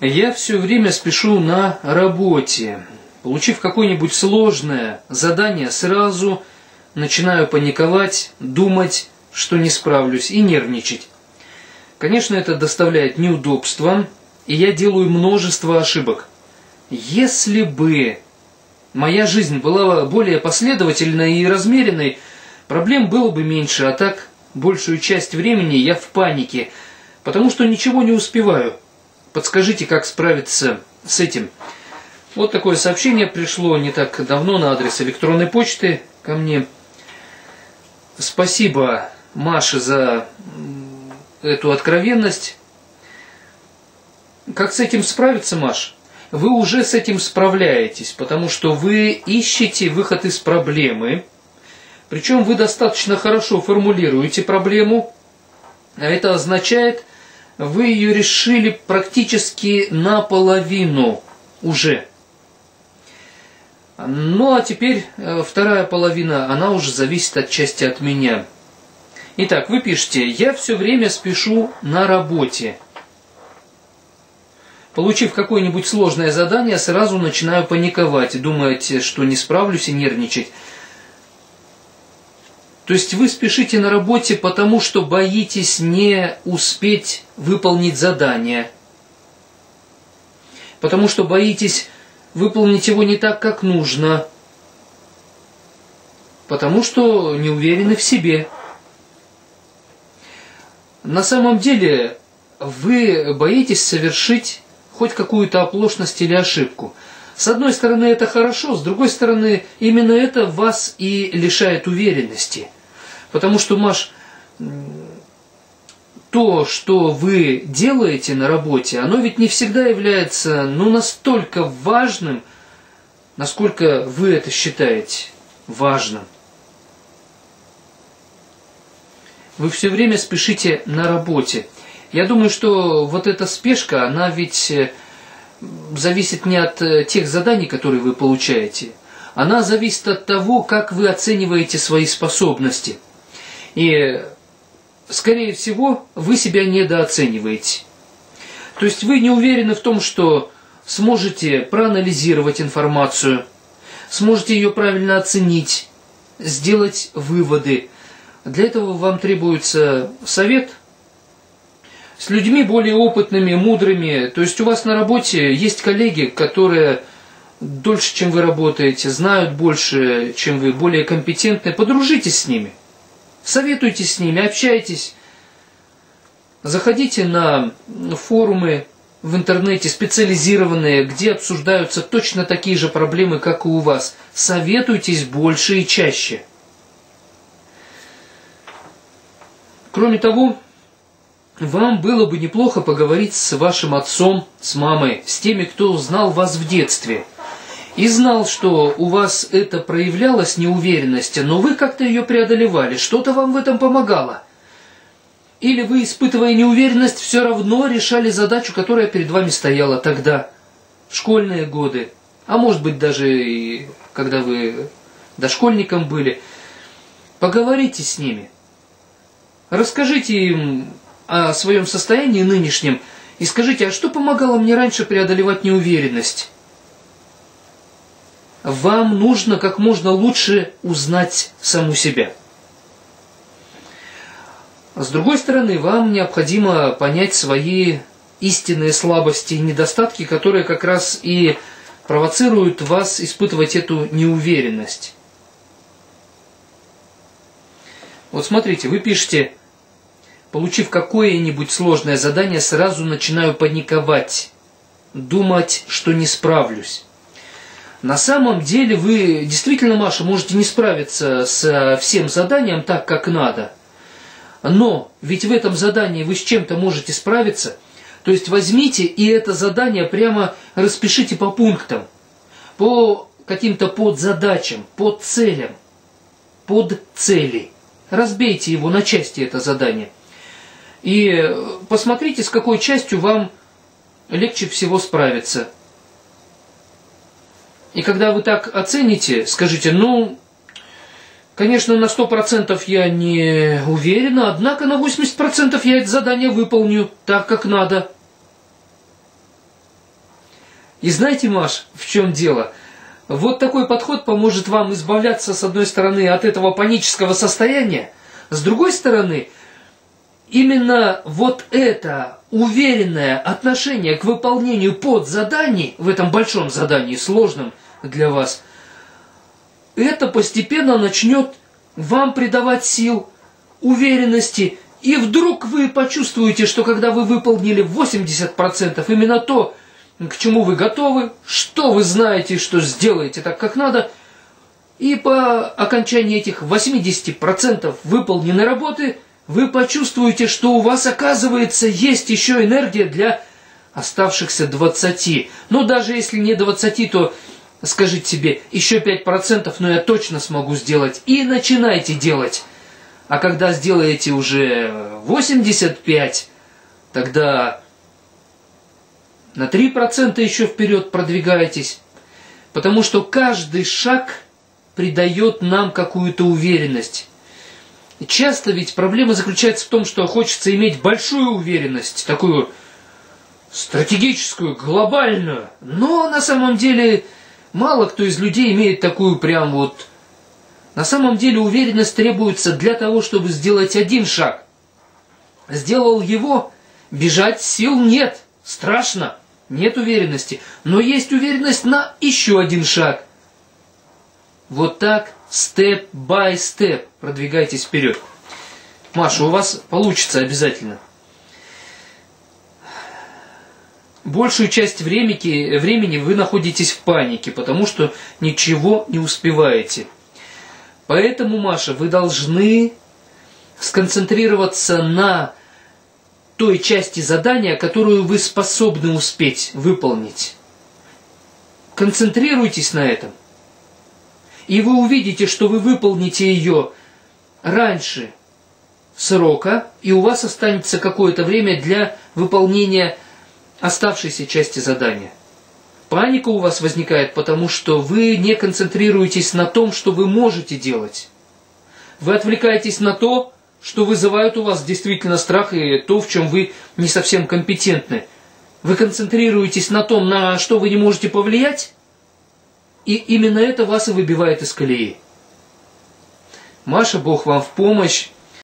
Я все время спешу на работе. Получив какое-нибудь сложное задание, сразу начинаю паниковать, думать, что не справлюсь и нервничать. Конечно, это доставляет неудобства, и я делаю множество ошибок. Если бы моя жизнь была более последовательной и размеренной, проблем было бы меньше, а так большую часть времени я в панике, потому что ничего не успеваю. Подскажите, как справиться с этим? Вот такое сообщение пришло не так давно на адрес электронной почты ко мне. Спасибо, Маше, за эту откровенность. Как с этим справиться, Маш? Вы уже с этим справляетесь, потому что вы ищете выход из проблемы. Причем вы достаточно хорошо формулируете проблему, а это означает, вы ее решили практически наполовину уже. Ну а теперь э, вторая половина, она уже зависит от части от меня. Итак, вы пишете, я все время спешу на работе. Получив какое-нибудь сложное задание, сразу начинаю паниковать, думаете, что не справлюсь и нервничать. То есть вы спешите на работе, потому что боитесь не успеть выполнить задание. Потому что боитесь выполнить его не так, как нужно. Потому что не уверены в себе. На самом деле вы боитесь совершить хоть какую-то оплошность или ошибку. С одной стороны, это хорошо, с другой стороны, именно это вас и лишает уверенности. Потому что, Маш, то, что вы делаете на работе, оно ведь не всегда является ну, настолько важным, насколько вы это считаете важным. Вы все время спешите на работе. Я думаю, что вот эта спешка, она ведь э, зависит не от э, тех заданий, которые вы получаете. Она зависит от того, как вы оцениваете свои способности. И, скорее всего, вы себя недооцениваете. То есть вы не уверены в том, что сможете проанализировать информацию, сможете ее правильно оценить, сделать выводы. Для этого вам требуется совет – с людьми более опытными, мудрыми. То есть у вас на работе есть коллеги, которые дольше, чем вы работаете, знают больше, чем вы, более компетентны. Подружитесь с ними, советуйтесь с ними, общайтесь. Заходите на форумы в интернете специализированные, где обсуждаются точно такие же проблемы, как и у вас. Советуйтесь больше и чаще. Кроме того, вам было бы неплохо поговорить с вашим отцом, с мамой, с теми, кто знал вас в детстве. И знал, что у вас это проявлялось неуверенность, но вы как-то ее преодолевали, что-то вам в этом помогало. Или вы, испытывая неуверенность, все равно решали задачу, которая перед вами стояла тогда, школьные годы, а может быть даже и когда вы дошкольником были. Поговорите с ними. Расскажите им о своем состоянии нынешнем и скажите, а что помогало мне раньше преодолевать неуверенность? Вам нужно как можно лучше узнать саму себя. С другой стороны, вам необходимо понять свои истинные слабости и недостатки, которые как раз и провоцируют вас испытывать эту неуверенность. Вот смотрите, вы пишете Получив какое-нибудь сложное задание, сразу начинаю паниковать, думать, что не справлюсь. На самом деле вы действительно, Маша, можете не справиться с всем заданием так, как надо. Но ведь в этом задании вы с чем-то можете справиться. То есть возьмите и это задание прямо распишите по пунктам, по каким-то подзадачам, под целям, под цели. Разбейте его на части, это задание – и посмотрите, с какой частью вам легче всего справиться. И когда вы так оцените, скажите, ну, Конечно, на 100% я не уверена, однако на 80% я это задание выполню так, как надо. И знаете, Маш, в чем дело? Вот такой подход поможет вам избавляться, с одной стороны, от этого панического состояния, с другой стороны, именно вот это уверенное отношение к выполнению подзаданий в этом большом задании, сложном для вас, это постепенно начнет вам придавать сил, уверенности, и вдруг вы почувствуете, что когда вы выполнили 80% именно то, к чему вы готовы, что вы знаете, что сделаете так, как надо, и по окончании этих 80% выполненной работы вы почувствуете, что у вас, оказывается, есть еще энергия для оставшихся 20. Ну, даже если не 20, то скажите себе, еще 5%, но я точно смогу сделать. И начинайте делать. А когда сделаете уже 85, тогда на 3% еще вперед продвигаетесь, потому что каждый шаг придает нам какую-то уверенность. Часто ведь проблема заключается в том, что хочется иметь большую уверенность, такую стратегическую, глобальную, но на самом деле мало кто из людей имеет такую прям вот... На самом деле уверенность требуется для того, чтобы сделать один шаг. Сделал его, бежать сил нет, страшно нет уверенности, но есть уверенность на еще один шаг. Вот так, степ-бай-степ, продвигайтесь вперед. Маша, у вас получится обязательно. Большую часть времени, времени вы находитесь в панике, потому что ничего не успеваете. Поэтому, Маша, вы должны сконцентрироваться на той части задания, которую вы способны успеть выполнить. Концентрируйтесь на этом. И вы увидите, что вы выполните ее раньше срока, и у вас останется какое-то время для выполнения оставшейся части задания. Паника у вас возникает, потому что вы не концентрируетесь на том, что вы можете делать. Вы отвлекаетесь на то, что вызывает у вас действительно страх и то, в чем вы не совсем компетентны. Вы концентрируетесь на том, на что вы не можете повлиять, и именно это вас и выбивает из колеи. Маша, Бог вам в помощь.